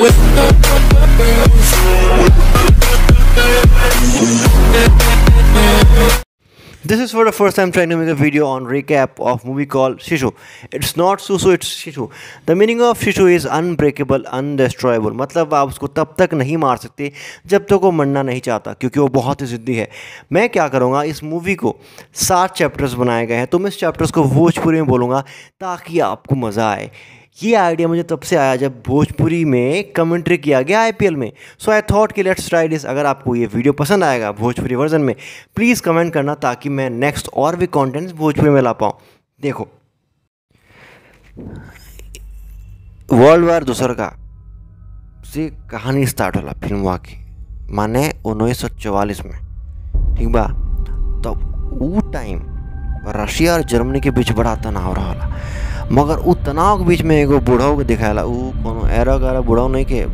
This is for the first time trying to make a video on recap of movie called Shishu. It's not Susu, it's Shishu. The meaning of Shishu is unbreakable, undestroyable. मतलब आप उसको तब तक नहीं मार सकते जब तक वो मरना नहीं चाहता क्योंकि वो बहुत ही ज़िद्दी है मैं क्या करूँगा इस मूवी को सात चैप्टर्स बनाए गए हैं तो मैं इस चैप्टर्स को भोजपुरी में बोलूँगा ताकि आपको मज़ा आए ये आइडिया मुझे तब से आया जब भोजपुरी में कमेंट्री किया गया आईपीएल में। सो आई थॉट कि लेट्स ट्राई दिस अगर आपको ये वीडियो पसंद आएगा भोजपुरी वर्जन में प्लीज़ कमेंट करना ताकि मैं नेक्स्ट और भी कॉन्टेंट्स भोजपुरी में ला पाऊँ। देखो। वर्ल्ड वार दूसर का से कहानी स्टार्ट होला फ़िल्म की। माने उन्नीस सौ चौवालीस में। ठीक बा? तो वो टाइम रशिया और जर्मनी के बीच बड़ा तनाव रहा मगर उ तनाव के बीच में एगो बूढ़ो के दिखाला उ कोनो एरो गारा बूढ़ो नहीं के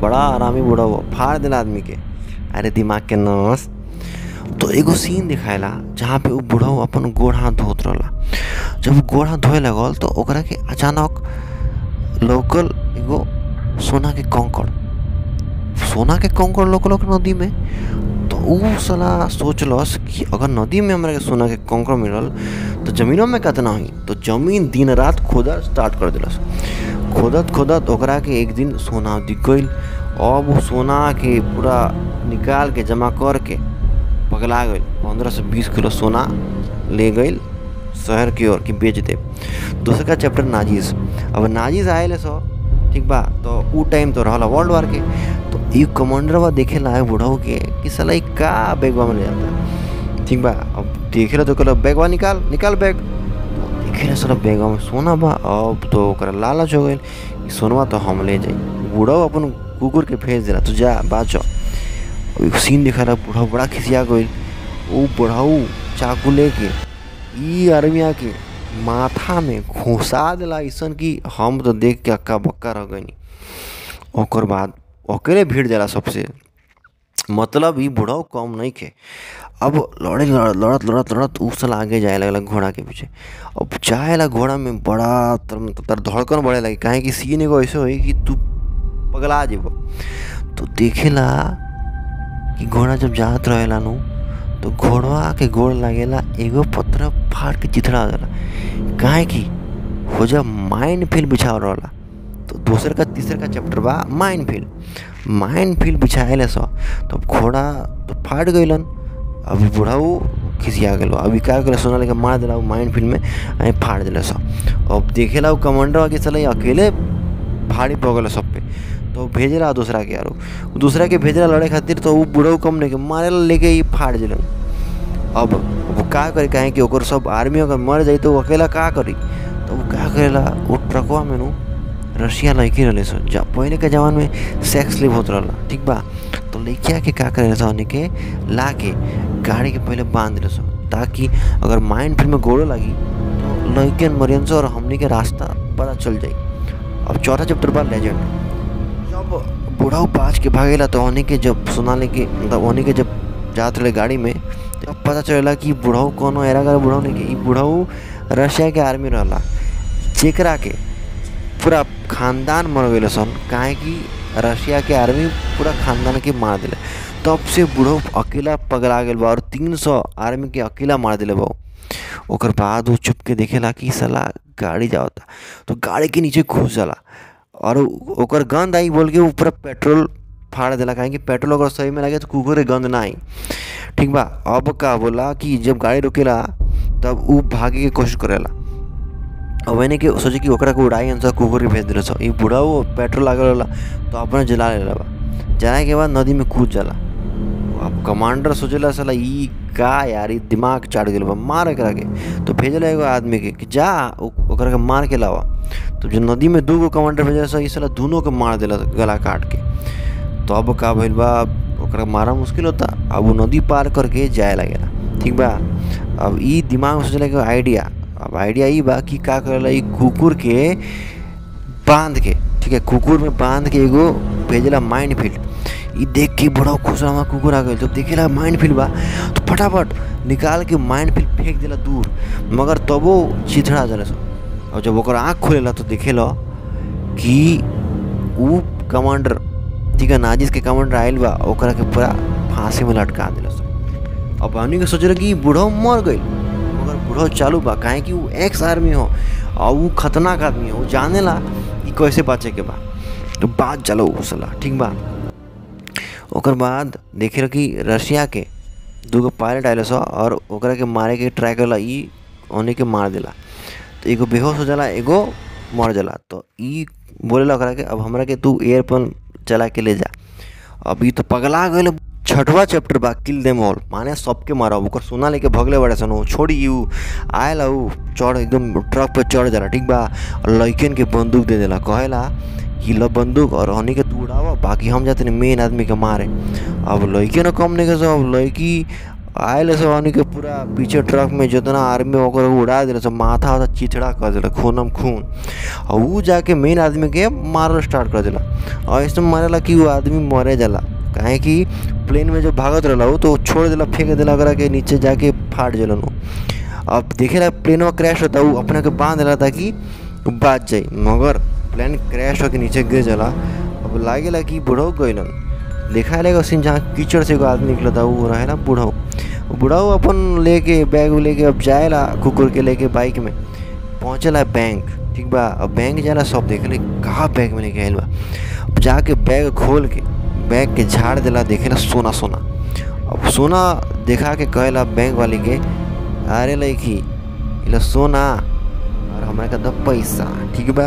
बड़ा आरामी बूढ़ो फाड़ दिला आदमी के। अरे दिमाग के नस। तो एगो सीन दिखाला जहाँ पे उ बूढ़ो अपन गोड़ हाथ धोत रहला। जब गोड़ हाथ धोए लगल तो ओकरा के अचानक लोकल एगो सोना के कंकड़, सोना के कंकड़ लोकल नदी में। तो उ साला सोचलस कि अगर नदी में हमरा सोना के कंकड़ मिलल तो जमीनों में कितना हुई? ज़मीन दिन रात खोदा स्टार्ट कर दिलस। खोदत खोदत ओकरा के एक दिन सोना दिख गई अब वो सोना के पूरा निकाल के जमा करके पगला गई पंद्रह से बीस किलो सोना ले गई शहर की ओर कि बेच दे दूसरा चैप्टर नाजिस। अब नाजिस आए सो, ठीक बा तो उ टाइम तो रहा वर्ल्ड वार के। तो ये कमांडर बा देखे ला बुढ़ऊ के कि सलाई का बैगवा में ले जाता। ठीक बा, अब देखे ला तो कहला बैगवा निकाल निकाल बैग तो ला साला बैगवा सोना बा, अब तो ओकरा लालच हो गई सोनवा तो हम ले जाई। बुढ़ऊ अपन कुकुर के भेज दिला, तू जा बाचो सीन दिखा रहा बुढ़ऊ बड़ा खिसिया गई वो बुढ़ऊ चाकू लेके, ई आर्मिया के माथा में घुसा दिला ऐसा कि हम तो देख के अक्का बक्का रह गई और बाद अकेले भीड़ जाला सबसे। मतलब ई बुढ़ाओ कम नहीं के अब लड़े लड़त लड़त लड़त साल आगे जाए लगला घोड़ा के पीछे। अब जाए लगा घोड़ा में बड़ा तर, तर धड़कन बढ़े लगी। काहे कि सीन एगो ऐसे होई कि तू पगला जेबो तो देखेला कि घोड़ा जब जात रहेला नु तो घोड़वा के गोड़ लागेला एगो पत्थर फाड़ के चिथड़ा हो जाला काहे कि हो जा माइंड फ़ील्ड बिछाव रहला तो दूसर का तीसर का चैप्टर बा माइंड फ़ील्ड माइंड फ़ील्ड बिछाएले सो। तो घोड़ा तो फाट गइलन। अभी बुढ़ाऊ खिसिया गलो। अभी क्या करे सोना लेके मार दिला, माइंड फ़ील्ड में अभी फाड़ दिले सो अब देखेला वो कमांडर आगे चले, अकेले भारी पड़ सब पे। तो भेजला दूसरा के यारो। दूसरा के भेजला लड़े खातिर तो वो बुढ़ऊ कम नहीं के मारे लेके ही फाड़ दिलन अब वो का करे, कहें कि सब आर्मी अगर मर जाए तो वो अकेला का करी? तो वो का करेला? वो ट्रकवा में नु। रशिया लड़की रहे पहले के जमाने में सेक्स लिव होत रहला। ठीक बा? तो लड़किया के का करे के ला के? गाड़ी के पहले बाँध सो। ताकि अगर माइंड फ़िल्म में गोड़ो लगी तो लड़कियन मरियन और हमनी के रास्ता पता चल जाई। अब चौथा चैप्टर बा लेजेंड जब बूढ़ाऊ बाज के भागेला तो उन्हीं के जब सुना लेके मतलब उन्हीं के जब जात रहे गाड़ी में तब पता चलेला कि बूढ़ाऊ कौन एरा बूढ़ाऊ नहीं के बूढ़ाऊ रशिया के आर्मी रहला। जेकरा के पूरा खानदान मर गए सन। काहे कि रशिया के आर्मी पूरा खानदान के मार दिले। तब से बूढ़ो अकेला पगला गया बा और तीन सौ आर्मी के अकेला मार दिले बा ओकर बाद वो चुप के देखेला कि साला गाड़ी जाता तो गाड़ी के नीचे घुस जाला और ओकर गंद आई बोल के वो पूरा पेट्रोल फाड़ दिला। काहे कि पेट्रोल अगर सही में लगे तो कुकर गंद ना आई ठीक बा, अब का बोला कि जब गाड़ी रुकेला तब वो भागे के कोशिश करेला। अब मैंने कि सोचे कि ओकरा को उड़ाई अनुसार कुकुर के भेज दिले सो ई बूढ़ा वो पेट्रोल लागल रहला तो अपने जला लेला बा। जलाए के बाद नदी में कूद जाला। अब कमांडर सोचेला साला, ई का यार, ई दिमाग चाट गेल बा, मार एकरा के। तो भेजला एगो आदमी के कि जा ओकरा के मार के लावा। तो जो नदी में दू गो कमांडर भेजला सा, ई दोनों के मार देला गला काट के। तो अब का भइल बा, ओकरा मारा मुश्किल होता। अब वो नदी पार करके जाए लगेला। ठीक बा? अब ई दिमाग में सोचला कि आइडिया अब आइडिया ई बा कि का करेला कुकुर के बाँध के, ठीक है, कुकुर में बाँध के एगो भेजला माइंड फ़ील्ड ये देख के बड़ा खुश रहा कुकुर आ गई जब देखेला माइंड फ़ील्ड बा तो फटाफट निकाल के माइंड फ़ील्ड फेंक देला दूर, मगर तबो चिथड़ा जले सो और जब ओकर आँख खोलेला तो देखेला कि उ कमांडर ठीक है, नाजिस के कमांडर आयल बा पूरा फांसी में लटका दिल अब हमनी के सोच रहे कि बूढ़ो मर गई बूढ़ो चालू बा। काहे कि वो एक्स आर्मी हो और वो खतरनाक आदमी हो जाने ला कि कैसे बचे के बा तो बात चलो सला, ठीक बा? ओकर बाद देखे कि रशिया के दूगो पायलट आयल सो और ओकरा के मारे के ट्राई करला, ई ओने के मार देला। तो एगो बेहोश हो जाला, एगो मर जाला। तो ई बोलेला ओकरा के, अब हमरा के तू एयरप्लेन चला के ले जा। अभी तो पगला गए छठवा चैप्टर बा किल देम ऑल माने सबके मारब ओकर सोना लेके भगले बड़े सन छोड़ी उ आयल उ, चढ़ एकदम ट्रक पे चढ़ जाला, ठीक बा। लइकन के बंदूक दे देला, कहेला कि लो बंदूक और हनी के तू उड़ावा बाकी हम जाते मेन आदमी के मारे। अब लइके न कम नहीं के सब लड़की आयल सब, हनी के पूरा पीछे ट्रक में जितना आर्मी ओकर उड़ा दिला सब, माथा वाथा चिथड़ा कर दिला, खूनम खून। और उ जाके मेन आदमी के मारल स्टार्ट कर दिला। और ऐसे मारेला कि वो आदमी मरे जाला। काहे कि प्लेन में जो भागत रहला वो तो छोड़ देला, फेंक देला ओकरा के नीचे जाके फाट जलन उ अब देखेला प्लेनवा क्रैश होता वो अपने के बाँध देला ताकि बाच जाए मगर प्लेन क्रैश होके नीचे गिर जाला। अब लागेला कि बुढ़ऊ गइलन देखा लेगा सीन जहाँ कीचड़ से एगो आदमी निकलता वो रहेला बुढ़ऊ। बुढ़ऊ अपन लेके बैग लेके अब जाएला कुकुर के लेके बाइक में। पहुँचेला बैंक ठीक बा। अब बैंक जाला सब देखेले कहाँ बैग में लेके आइल बा? जाके बैग खोल के बैग के झाड़ दिला देखे ना सोना सोना। अब सोना देखा के कहला बैंक वाली के अरे इला सोना, और हमारे का दो पैसा, ठीक बा?